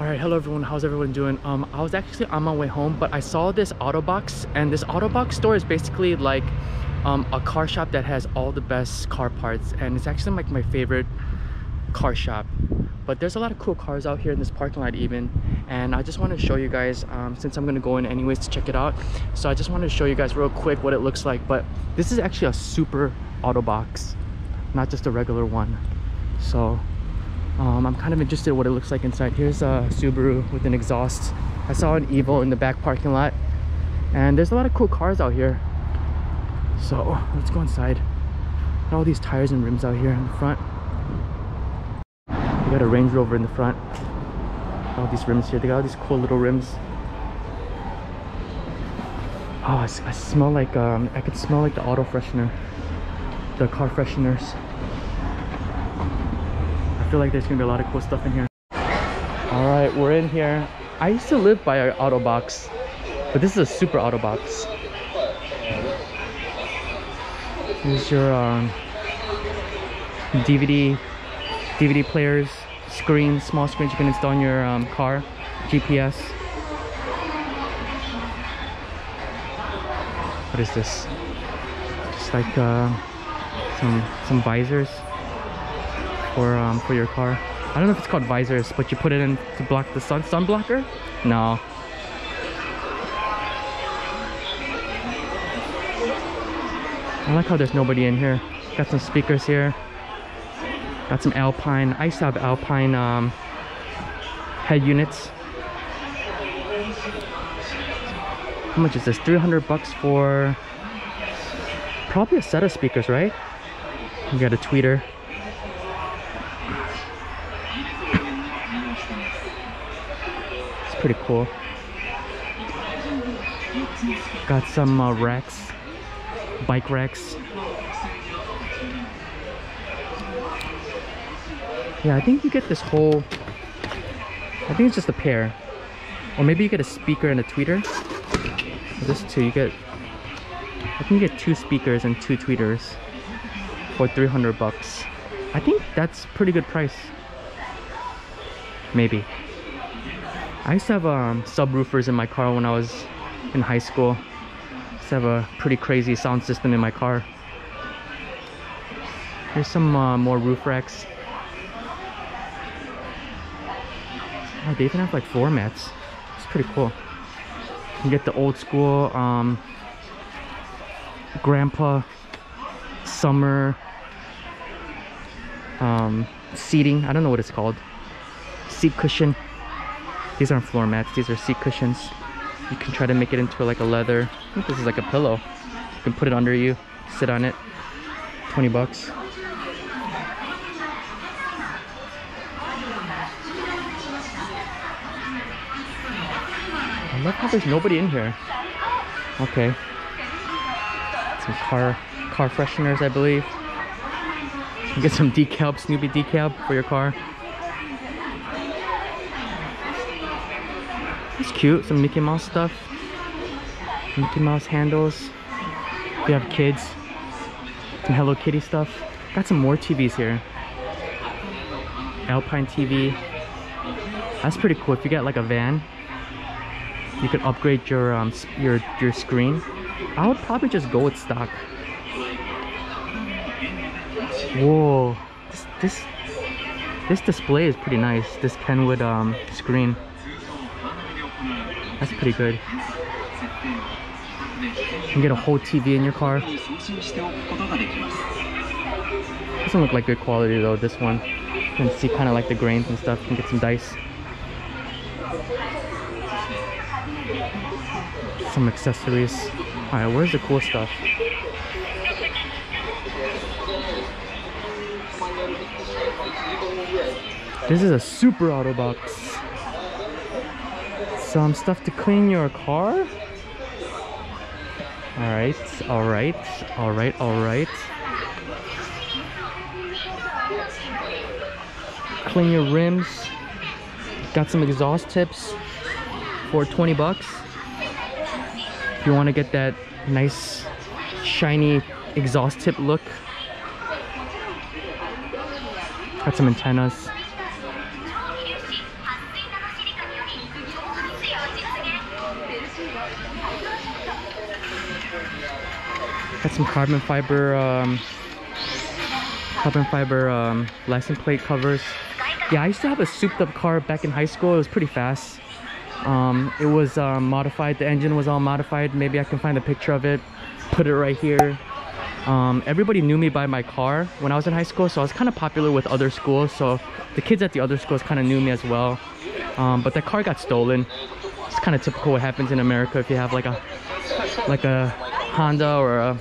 all right hello everyone how's everyone doing? Um i was actually on my way home but i saw this Autobacs and this Autobacs store is basically like um, a car shop that has all the best car parts and it's actually like my favorite car shop. But there's a lot of cool cars out here in this parking lot even and i just want to show you guys um, since i'm gonna go in anyways to check it out. So i just want to show you guys real quick what it looks like but this is actually a super Autobacs not just a regular one. So um, i'm kind of interested in what it looks like inside. Here's a subaru with an exhaust. I saw an evo in the back parking lot. And there's a lot of cool cars out here. So let's go inside. Got all these tires and rims out here in the front. We got a range rover in the front. All these rims here. They got all these cool little rims. Oh i, I smell like um i could smell like the auto freshener. The car fresheners feel like there's gonna be a lot of cool stuff in here all right we're in here i used to live by an Autobacs but this is a super Autobacs Here's your um, DVD, DVD players, screens, small screens you can install in your um, car, GPS. What is this? Just like uh, some some visors for um, for your car. I don't know if it's called visors, but you put it in to block the sun sun blocker. No, I like how there's nobody in here. Got some speakers here. Got some Alpine. I used to have Alpine um, head units. How much is this? 300 bucks for probably a set of speakers, right? You got a tweeter. Pretty cool. Got some uh, racks bike racks. Yeah, I think you get this whole, I think it's just a pair. Or maybe you get a speaker and a tweeter. This too, you get, I think you get two speakers and two tweeters for 300 bucks. I think that's pretty good price. Maybe. I used to have um, subwoofers in my car when I was in high school I used to have a pretty crazy sound system in my car. Here's some uh, more roof racks. Oh, they even have like floor mats. It's pretty cool. You get the old school um, grandpa summer um, seating. I don't know what it's called. Seat cushion. These aren't floor mats. These are seat cushions. You can try to make it into like a leather I think this is like a pillow. You can put it under you sit on it 20 bucks. I love how there's nobody in here. Okay. Some car car fresheners I believe. You get some decal Snoopy decal for your car Cute, some Mickey Mouse stuff. Mickey Mouse handles. If you have kids. Some Hello Kitty stuff. Got some more TVs here. Alpine TV. That's pretty cool. If you get like a van, you can upgrade your um your your screen. I would probably just go with stock. Whoa, this this this display is pretty nice. This Kenwood um screen. That's pretty good. You can get a whole TV in your car. Doesn't look like good quality though, this one. You can see kind of like the grains and stuff. You can get some dice. Some accessories. Alright, where's the cool stuff? This is a super Autobacs some stuff to clean your car? All right all right all right all right clean your rims. Got some exhaust tips for 20 bucks. If you want to get that nice shiny exhaust tip look. Got some antennas some carbon fiber, um, carbon fiber um, license plate covers. Yeah, I used to have a souped up car back in high school. It was pretty fast. Um, it was um, modified. The engine was all modified. Maybe I can find a picture of it. Put it right here. Um, everybody knew me by my car when I was in high school, so I was kind of popular with other schools. So the kids at the other schools kind of knew me as well. Um, but the car got stolen. It's kind of typical what happens in America if you have like a like a Honda or a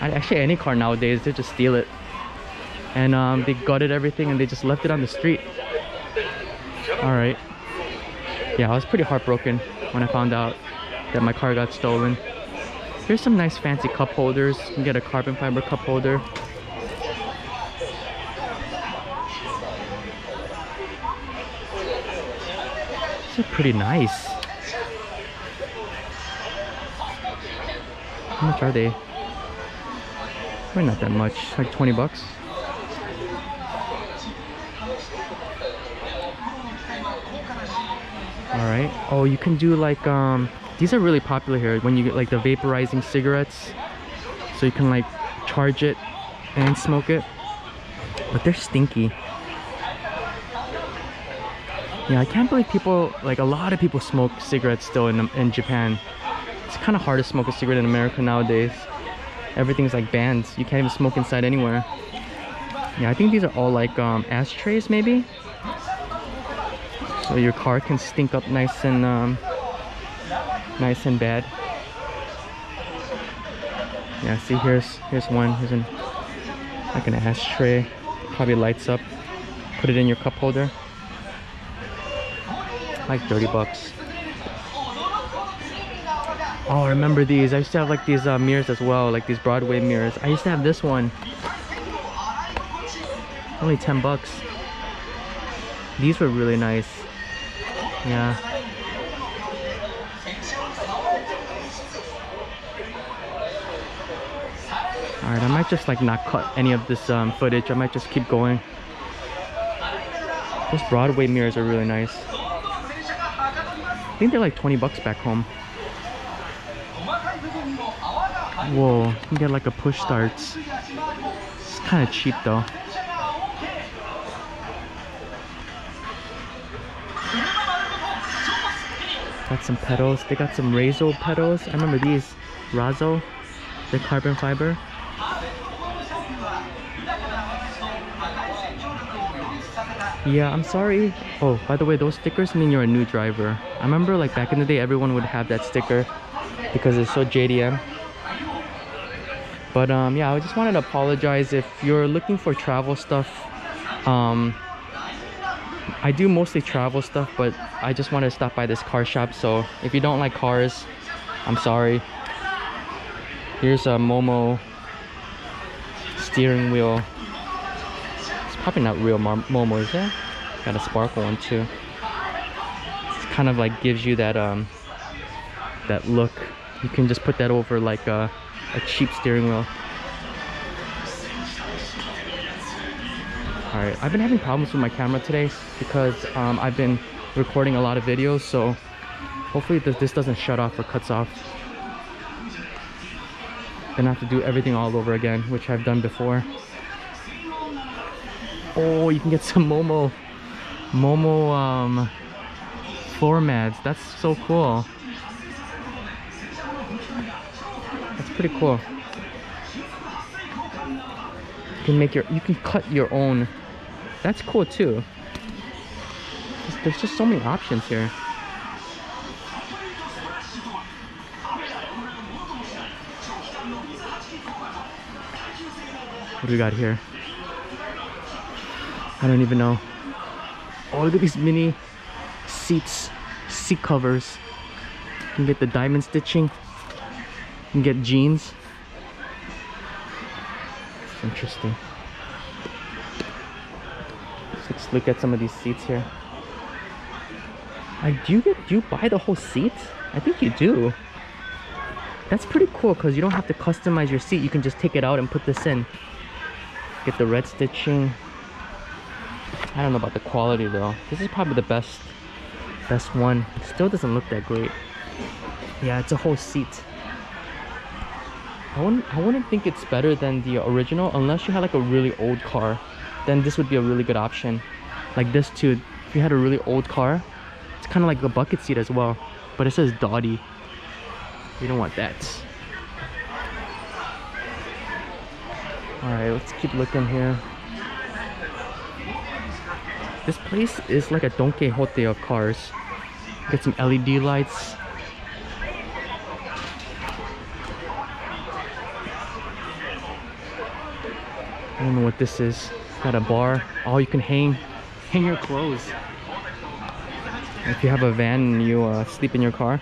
actually any car nowadays. They just steal it, and um, they gutted everything and they just left it on the street. All right. Yeah, I was pretty heartbroken when I found out that my car got stolen. Here's some nice fancy cup holders. You can get a carbon fiber cup holder. These are pretty nice. How much are they? Probably not that much, like 20 bucks. All right. Oh, you can do like, um, these are really popular here when you get like the vaporizing cigarettes. So you can like charge it and smoke it. But they're stinky. Yeah, I can't believe people, like a lot of people smoke cigarettes still in, in Japan. It's kind of hard to smoke a cigarette in America nowadays. Everything's like banned. You can't even smoke inside anywhere. Yeah, I think these are all like um, ashtrays maybe. So your car can stink up nice and um, nice and bad. Yeah, see here's here's one. Here's an like an ashtray. Probably lights up. Put it in your cup holder. Like 30 bucks. Oh, I remember these. I used to have like these uh, mirrors as well, like these Broadway mirrors. I used to have this one. Only 10 bucks. These were really nice. Yeah. Alright, I might just like not cut any of this um, footage. I might just keep going. Those Broadway mirrors are really nice. I think they're like 20 bucks back home. Whoa, you can get like a push starts. It's kind of cheap though. Got some pedals. They got some Razo pedals. I remember these. Razo. They're carbon fiber. Yeah, I'm sorry. Oh, by the way, those stickers mean you're a new driver. I remember like back in the day, everyone would have that sticker because it's so JDM. But um, yeah, I just wanted to apologize if you're looking for travel stuff. Um, I do mostly travel stuff, but I just want to stop by this car shop. So if you don't like cars, I'm sorry. Here's a Momo steering wheel. It's probably not real Momo, is it? Got a sparkle one too. It's kind of like gives you that um that look. You can just put that over like a a cheap steering wheel. Alright, I've been having problems with my camera today because um, I've been recording a lot of videos, so hopefully this, this doesn't shut off or cuts off. Then I have to do everything all over again, which I've done before. Oh, you can get some Momo, Momo um, floor mats. That's so cool. Pretty cool. You can make your, you can cut your own. That's cool too. There's just so many options here. What do we got here? I don't even know. Oh, look at these mini seats, seat covers. You can get the diamond stitching get jeans. Interesting. Let's look at some of these seats here. Like, do you get do you buy the whole seat? I think you do. That's pretty cool because you don't have to customize your seat. You can just take it out and put this in. Get the red stitching. I don't know about the quality though. This is probably the best best one. It still doesn't look that great. Yeah, it's a whole seat. I wouldn't I wouldn't think it's better than the original unless you had like a really old car. Then this would be a really good option. Like this too. If you had a really old car, it's kind of like a bucket seat as well. But it says Doddy. You don't want that. Alright, let's keep looking here. This place is like a Don Quixote of cars. Get some LED lights. Don't know what this is. Got a bar. Oh, you can hang, hang your clothes. If you have a van and you uh, sleep in your car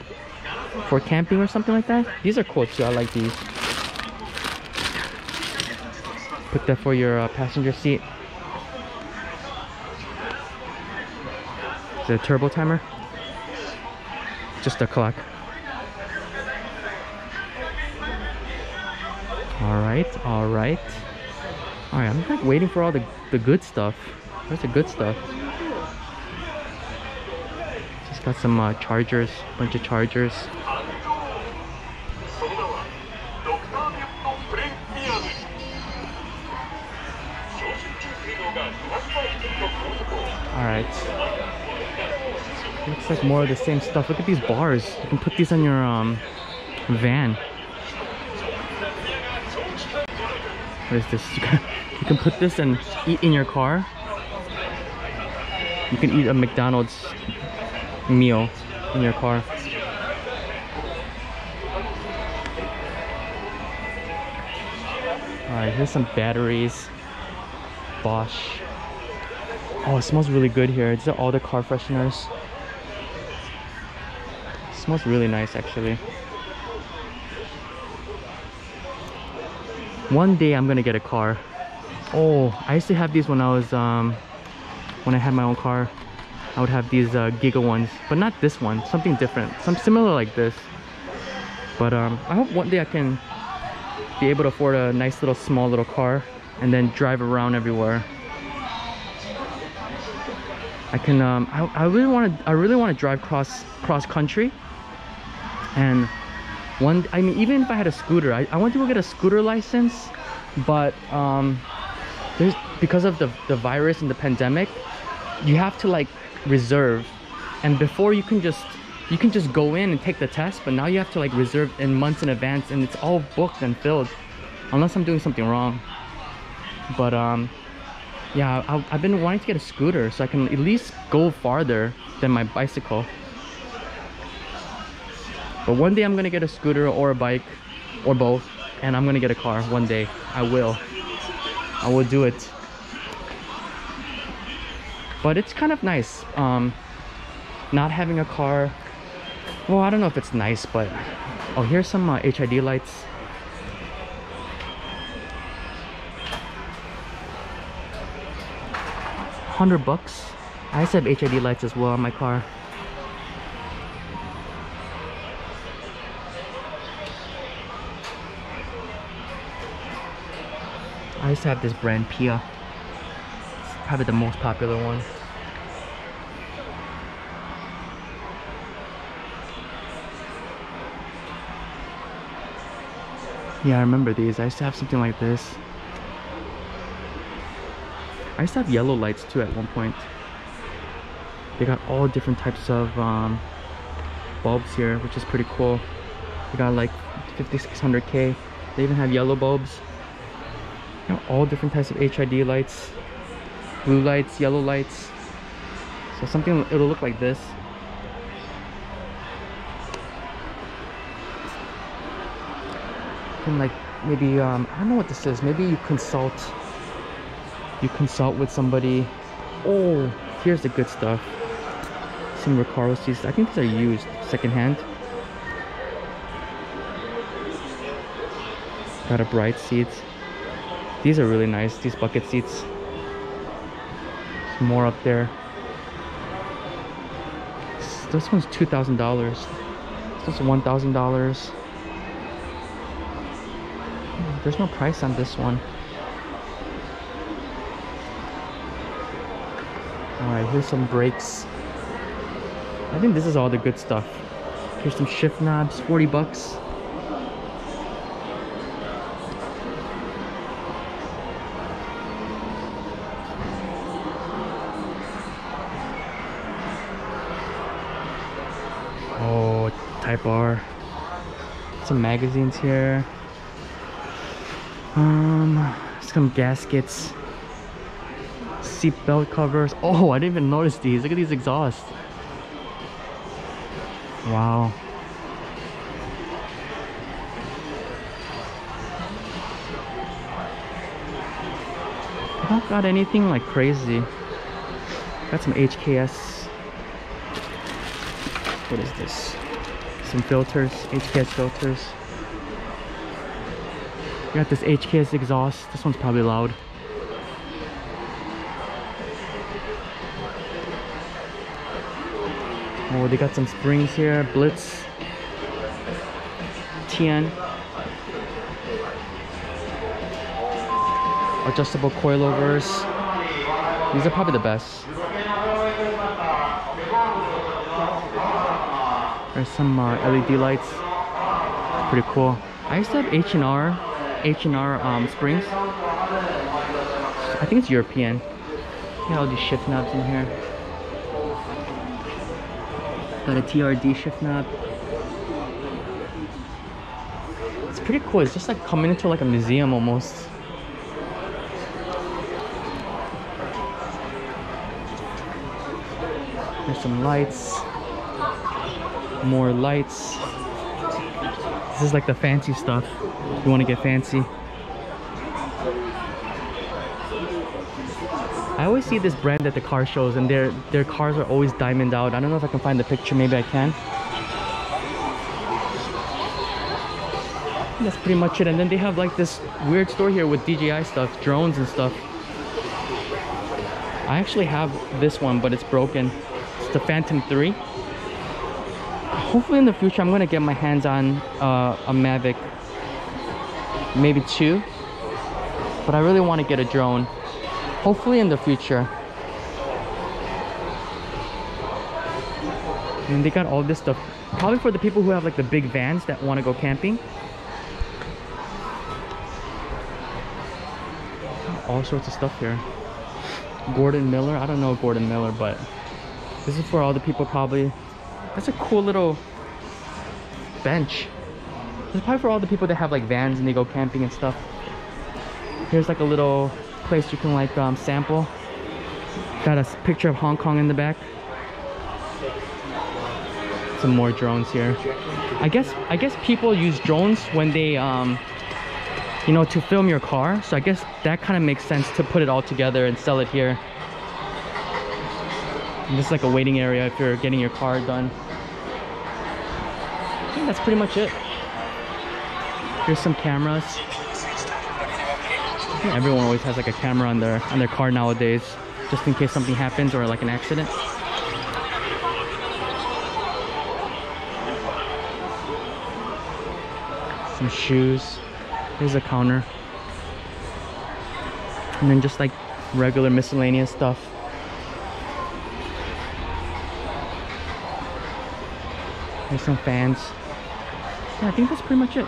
for camping or something like that, these are cool too. I like these. Put that for your uh, passenger seat. A turbo timer? Just a clock. Alright, alright. Alright, I'm like waiting for all the, the good stuff. Where's the good stuff? Just got some uh, chargers, bunch of chargers. Alright. Looks like more of the same stuff. Look at these bars. You can put these on your um, van. What is this? You can, you can put this and eat in your car. You can eat a McDonald's meal in your car. Alright, here's some batteries. Bosch. Oh, it smells really good here. These are all the car fresheners. It smells really nice actually. One day I'm gonna get a car. Oh, I used to have these when I was um when I had my own car. I would have these uh, Giga ones, but not this one. Something different. Some similar like this. But um, I hope one day I can be able to afford a nice little small little car and then drive around everywhere. I can um, I, I really want to I really want to drive cross cross country and one I mean even if I had a scooter I, I want to go get a scooter license but um, there's because of the, the virus and the pandemic you have to like reserve. And before you can just you can just go in and take the test but now you have to like reserve in months in advance and it's all booked and filled unless I'm doing something wrong. But um yeah I, I've been wanting to get a scooter so I can at least go farther than my bicycle but one day I'm gonna get a scooter or a bike or both and I'm gonna get a car one day. I will. I will do it. But it's kind of nice um not having a car. Well I don't know if it's nice but oh here's some uh, HID lights. 100 bucks. I used to have HID lights as well on my car. Used to have this brand PIAA. Probably the most popular one. Yeah, I remember these. I used to have something like this. I used to have yellow lights too at one point. They got all different types of um, bulbs here, which is pretty cool. They got like 5600K. They even have yellow bulbs. Know, all different types of HID lights. Blue lights, yellow lights. So something, it'll look like this. And like maybe, um, I don't know what this is. Maybe you consult you consult with somebody oh here's the good stuff some Recaro seats I think these are used secondhand got a Bride seats these are really nice these bucket seats some more up there this one's two thousand dollars this one's one thousand dollars hmm, there's no price on this one Alright, here's some brakes. I think this is all the good stuff. Here's some shift knobs, 40 bucks. Type R. Some magazines here. Um, some gaskets. Seat belt covers. Oh, I didn't even notice these. Look at these exhausts. Wow. I don't got anything like crazy. Got some HKS. What is this? Some filters, HKS filters. Got this HKS exhaust. This one's probably loud. Oh, they got some springs here. Blitz. Tein. Adjustable coilovers. These are probably the best. There's some uh, LED lights. Pretty cool. I used to have H&R, H&R um, springs. I think it's European. Got all these shift knobs in here. Got a TRD shift knob. It's pretty cool. It's just like coming into like a museum almost. There's some lights. More lights. This is like the fancy stuff. You want to get fancy. I always see this brand at the car shows and their their cars are always diamond out. I don't know if I can find the picture, maybe I can. That's pretty much it. And then they have like this weird store here with DJI stuff, drones and stuff. I actually have this one, but it's broken. It's the Phantom 3. Hopefully in the future, I'm gonna get my hands on uh, a Mavic, maybe two. But I really want to get a drone. Hopefully in the future. And they got all this stuff. Probably for the people who have like the big vans that want to go camping. All sorts of stuff here. Gordon Miller. I don't know Gordon Miller, but this is for all the people probably. That's a cool little bench. This is probably for all the people that have like vans and they go camping and stuff. Here's like a little place you can like um, sample. Got a picture of Hong Kong in the back. Some more drones here. I guess I guess people use drones when they um, you know to film your car. So I guess that kind of makes sense to put it all together and sell it here. And this is like a waiting area if you're getting your car done. I think that's pretty much it. Here's some cameras. Everyone always has like a camera on their on their car nowadays, just in case something happens or like an accident. Some shoes. Here's a counter. And then just like regular miscellaneous stuff. There's some fans. Yeah, I think that's pretty much it.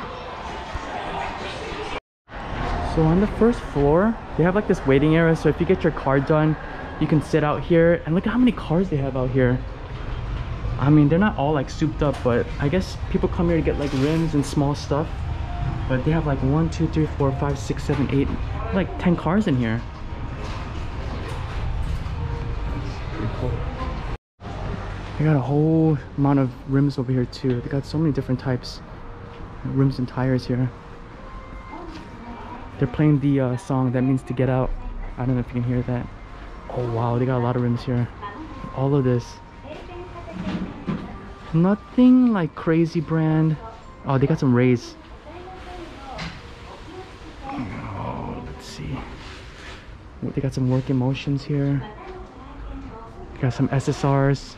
So on the first floor, they have like this waiting area. So if you get your car done, you can sit out here. And look at how many cars they have out here. I mean, they're not all like souped up, but I guess people come here to get like rims and small stuff. But they have like one, two, three, four, five, six, seven, eight, like 10 cars in here. They got a whole amount of rims over here too. They got so many different types. Rims and tires here. They're playing the uh, song that means to get out. I don't know if you can hear that. Oh wow, they got a lot of rims here. All of this. Nothing like crazy brand. Oh, they got some Rays. Oh, let's see. They got some Work Emotions here. Got some SSRs.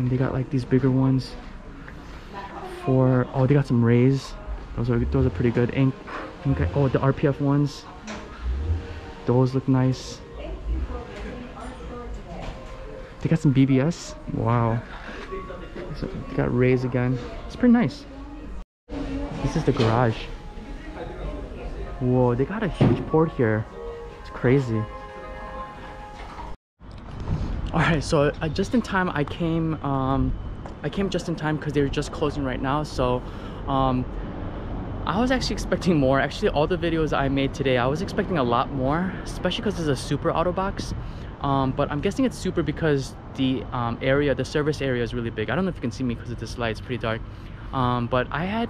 And they got like these bigger ones for oh they got some Rays. Those are those are pretty good. Ink, oh the RPF ones. Those look nice. They got some BBS. Wow. So they got Rays again. It's pretty nice. This is the garage. Whoa, they got a huge port here. It's crazy. All right so uh, just in time i came um i came just in time because they're just closing right now so um I was actually expecting more. Actually, all the videos I made today, I was expecting a lot more, especially because it's a super Autobacs. Um, but I'm guessing it's super because the um, area, the service area is really big. I don't know if you can see me because of this light, it's pretty dark. Um, but I had,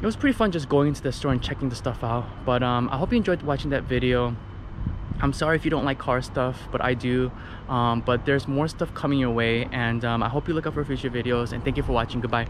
it was pretty fun just going into the store and checking the stuff out. But um, I hope you enjoyed watching that video. I'm sorry if you don't like car stuff, but I do. Um, but there's more stuff coming your way, and um, I hope you look out for future videos. And thank you for watching. Goodbye.